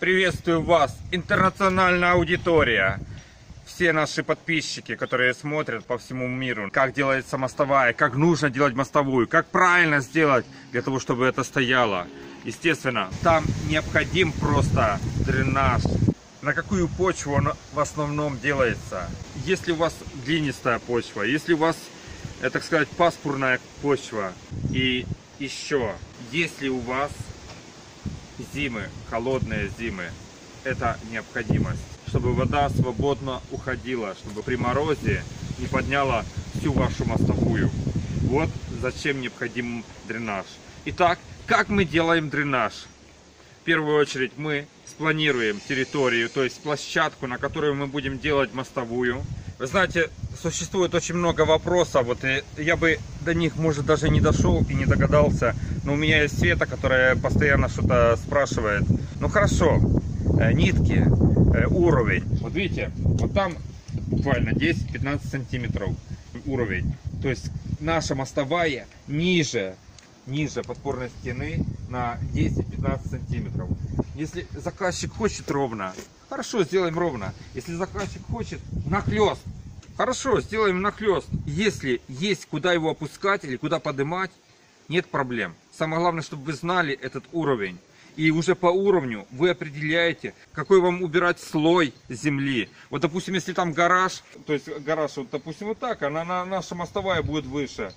Приветствую вас, интернациональная аудитория. Все наши подписчики, которые смотрят по всему миру, как делается мостовая, как нужно делать мостовую, как правильно сделать для того, чтобы это стояло. Естественно, там необходим просто дренаж. На какую почву он в основном делается? Если у вас глинистая почва, если у вас, э, так сказать, паспорная почва и еще, если у вас зимы, холодные зимы, это необходимость, чтобы вода свободно уходила, чтобы при морозе не подняла всю вашу мостовую. Вот зачем необходим дренаж. Итак, как мы делаем дренаж? В первую очередь мы спланируем территорию, то есть площадку, на которой мы будем делать мостовую. Вы знаете, существует очень много вопросов, вот и я бы до них, может, даже не дошел и не догадался, но у меня есть Света, которая постоянно что-то спрашивает. Ну хорошо, э, нитки, э, уровень. Вот видите, вот там буквально 10-15 сантиметров уровень. То есть наша мостовая ниже, ниже подпорной стены на 10-15 сантиметров. Если заказчик хочет ровно, хорошо, сделаем ровно. Если заказчик хочет нахлест, хорошо, сделаем нахлест. Если есть куда его опускать или куда поднимать, нет проблем. Самое главное, чтобы вы знали этот уровень. И уже по уровню вы определяете, какой вам убирать слой земли. Вот, допустим, если там гараж, то есть гараж, вот, допустим, вот так, она на, наша мостовая будет выше.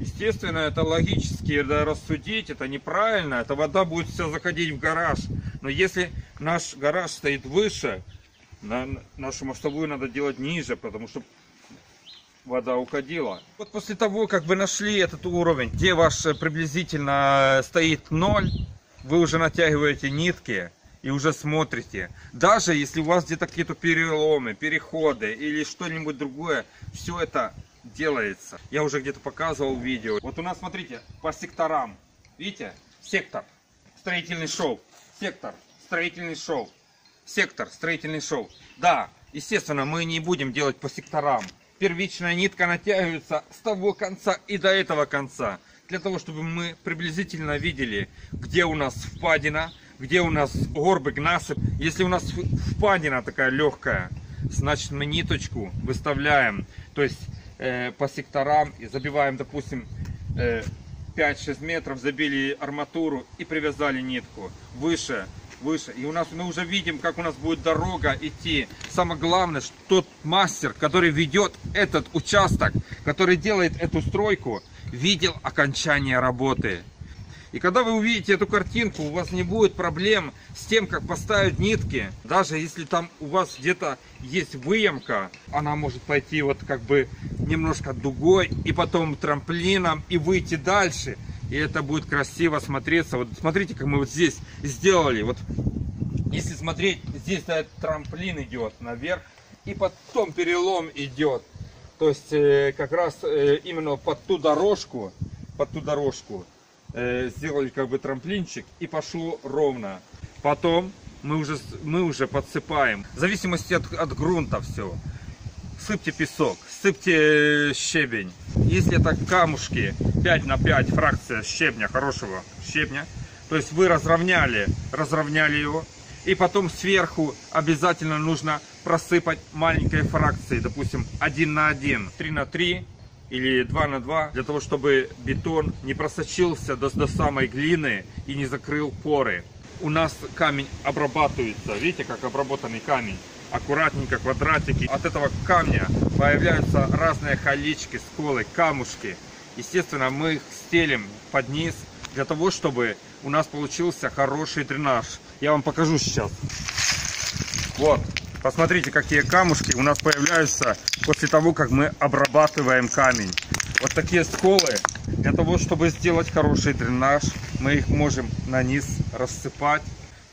Естественно, это логически это рассудить, это неправильно, эта вода будет все заходить в гараж. Но если наш гараж стоит выше, на, нашу мостовую надо делать ниже, потому что вода уходила. Вот после того, как вы нашли этот уровень, где ваш э, приблизительно стоит ноль, вы уже натягиваете нитки и уже смотрите. Даже если у вас где-то какие-то переломы, переходы или что-нибудь другое, все это делается. Я уже где-то показывал видео. Вот у нас, смотрите, по секторам. Видите? Сектор. Строительный шов. Сектор. Строительный шов. Сектор. Строительный шов. Да, естественно, мы не будем делать по секторам. Первичная нитка натягивается с того конца и до этого конца. Для того, чтобы мы приблизительно видели, где у нас впадина, где у нас горбик, насыпь. Если у нас впадина такая легкая, значит мы ниточку выставляем. То есть э, по секторам и забиваем, допустим, э, 5-6 метров, забили арматуру и привязали нитку выше, выше. И у нас мы уже видим, как у нас будет дорога идти. Самое главное, что тот мастер, который ведет этот участок, который делает эту стройку, видел окончание работы. И когда вы увидите эту картинку, у вас не будет проблем с тем, как поставить нитки. Даже если там у вас где-то есть выемка, она может пойти вот как бы немножко дугой и потом трамплином и выйти дальше. И это будет красиво смотреться. Вот смотрите, как мы вот здесь сделали. Вот если смотреть, здесь да, трамплин идет наверх и потом перелом идет. То есть э, как раз э, именно под ту дорожку, под ту дорожку э, сделали как бы трамплинчик и пошло ровно. Потом мы уже, мы уже подсыпаем, в зависимости от, от грунта все. Сыпьте песок, сыпьте щебень. Если это камушки 5 на 5 фракция щебня, хорошего щебня, то есть вы разровняли, разровняли его, и потом сверху обязательно нужно просыпать маленькой фракцией, допустим 1 на 1, 3 на 3, или 2 на 2 для того, чтобы бетон не просочился до, до самой глины и не закрыл поры. У нас камень обрабатывается, видите, как обработанный камень. Аккуратненько, квадратики. От этого камня появляются разные халички, сколы, камушки. Естественно, мы их стелим под низ для того, чтобы у нас получился хороший дренаж. Я вам покажу сейчас. Вот, Посмотрите, какие камушки у нас появляются после того, как мы обрабатываем камень. Вот такие сколы. Для того, чтобы сделать хороший дренаж, мы их можем на низ рассыпать.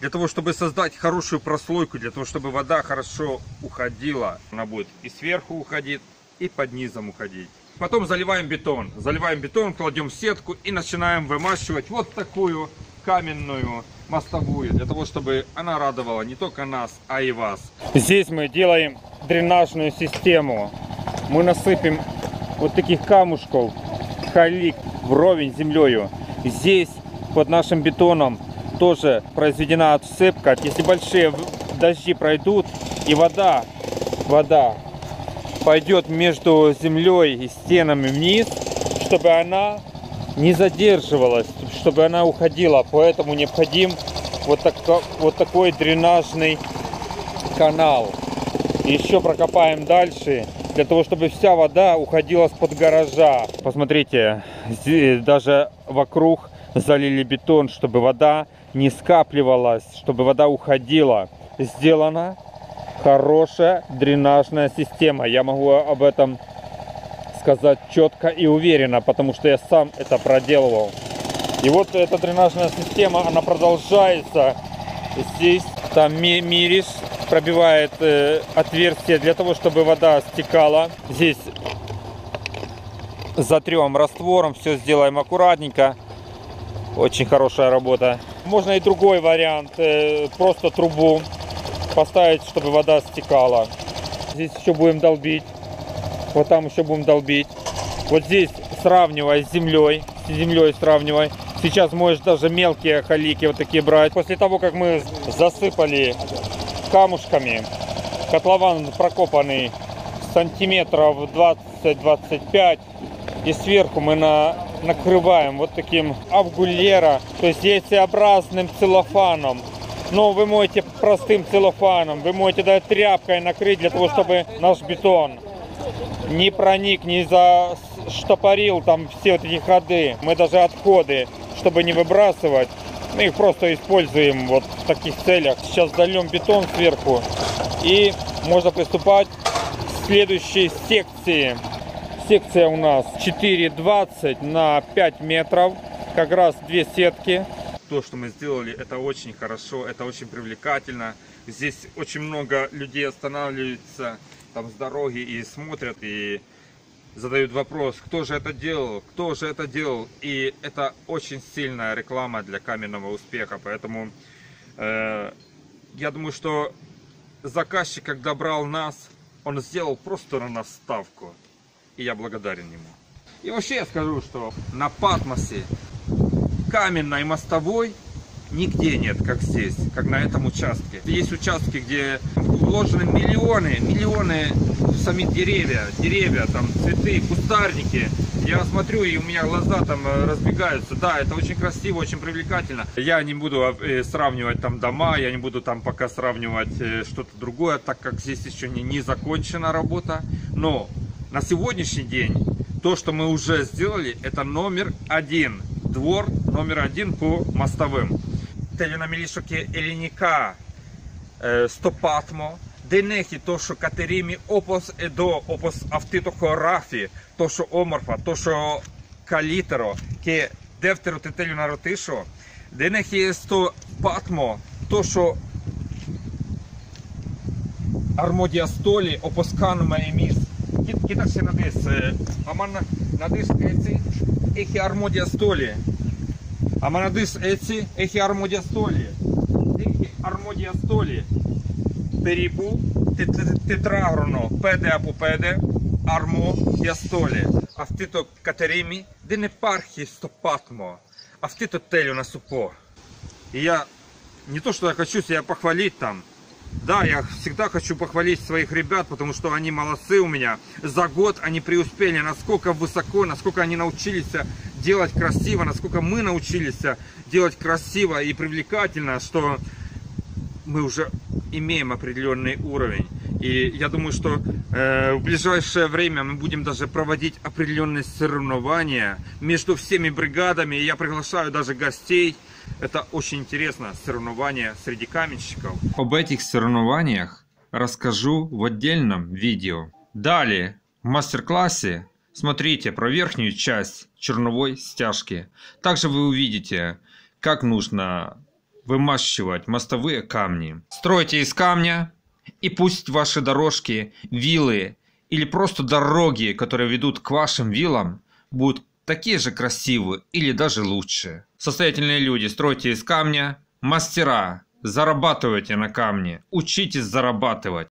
Для того, чтобы создать хорошую прослойку, для того, чтобы вода хорошо уходила. Она будет и сверху уходить, и под низом уходить. Потом заливаем бетон. Заливаем бетон, кладем сетку и начинаем вымащивать вот такую каменную мостовую, для того, чтобы она радовала не только нас, а и вас. Здесь мы делаем дренажную систему. Мы насыпем вот таких камушков, халик вровень с землею. Здесь под нашим бетоном тоже произведена отсыпка. Если большие дожди пройдут и вода, вода пойдет между землей и стенами вниз, чтобы она не задерживалась, чтобы она уходила. Поэтому необходим вот, так, вот такой дренажный канал. Еще прокопаем дальше, для того, чтобы вся вода уходила с-под гаража. Посмотрите, здесь даже вокруг залили бетон, чтобы вода не скапливалась, чтобы вода уходила. Сделана хорошая дренажная система. Я могу об этом сказать четко и уверенно, потому что я сам это проделывал. И вот эта дренажная система, она продолжается здесь. Там мириш пробивает э, отверстие для того, чтобы вода стекала. Здесь затрем раствором, все сделаем аккуратненько. Очень хорошая работа. Можно и другой вариант, э, просто трубу поставить, чтобы вода стекала. Здесь еще будем долбить. Вот там еще будем долбить. Вот здесь сравнивая с землей, с землей сравнивай. Сейчас можешь даже мелкие халики вот такие брать. После того, как мы засыпали камушками, котлован прокопанный сантиметров 20-25, и сверху мы на, накрываем вот таким авгулера, то есть яйцеобразным целлофаном. Но вы можете простым целлофаном, вы можете даже тряпкой накрыть для того, чтобы наш бетон не проник, не заштопорил там все вот эти ходы. Мы даже отходы, чтобы не выбрасывать, мы их просто используем вот в таких целях. Сейчас дольем бетон сверху и можно приступать к следующей секции. Секция у нас 4,20 на 5 метров. Как раз две сетки. То, что мы сделали, это очень хорошо, это очень привлекательно. Здесь очень много людей останавливаются там с дороги и смотрят, и задают вопрос, кто же это делал, кто же это делал. И это очень сильная реклама для каменного успеха. Поэтому э, я думаю, что заказчик, когда брал нас, он сделал просто на ставку и я благодарен ему. И вообще я скажу, что на Патмосе каменной мостовой нигде нет, как здесь, как на этом участке. Есть участки, где вложены миллионы, миллионы сами деревья, деревья, там цветы, кустарники. Я смотрю, и у меня глаза там э, разбегаются. Да, это очень красиво, очень привлекательно. Я не буду э, сравнивать там дома, я не буду там пока сравнивать э, что-то другое, так как здесь еще не, не закончена работа. Но на сегодняшний день то, что мы уже сделали, это номер один. Двор номер один по мостовым. теленамілішоки Елініка стопатмо, денехі то, що катерімі опос едо, опос автитохорафі, то, що оморфа, то, що калітеро, ке девтеро тетелю наротишо, денехі сто патмо, то, що армодіастолі опоскану маєміс. Кітакші надис, аман надис криці, ехі армодіастолі, έτσι, έχει αρμόδια στόλη. Άμα να δεις έτσι, έχει αρμόδια στόλη. Έχει αρμόδια στόλη. Περίπου τετράγωνο, 5 από 5, αρμόδια στόλη. Αυτή το κατερίμι δεν υπάρχει στο πάτμο. Αυτή το τέλειο να σου πω. И я не то, что я хочу себя похвалить там, Да, я всегда хочу похвалить своих ребят, потому что они молодцы у меня. За год они преуспели, насколько высоко, насколько они научились делать красиво, насколько мы научились делать красиво и привлекательно, что мы уже имеем определенный уровень. И я думаю, что э, в ближайшее время мы будем даже проводить определенные соревнования между всеми бригадами. Я приглашаю даже гостей. Это очень интересно, соревнования среди каменщиков. Об этих соревнованиях расскажу в отдельном видео. Далее, в мастер-классе смотрите про верхнюю часть черновой стяжки. Также вы увидите, как нужно вымащивать мостовые камни. Стройте из камня и пусть ваши дорожки, виллы или просто дороги, которые ведут к вашим виллам, будут такие же красивые или даже лучше. Состоятельные люди, стройте из камня, мастера, зарабатывайте на камне, учитесь зарабатывать.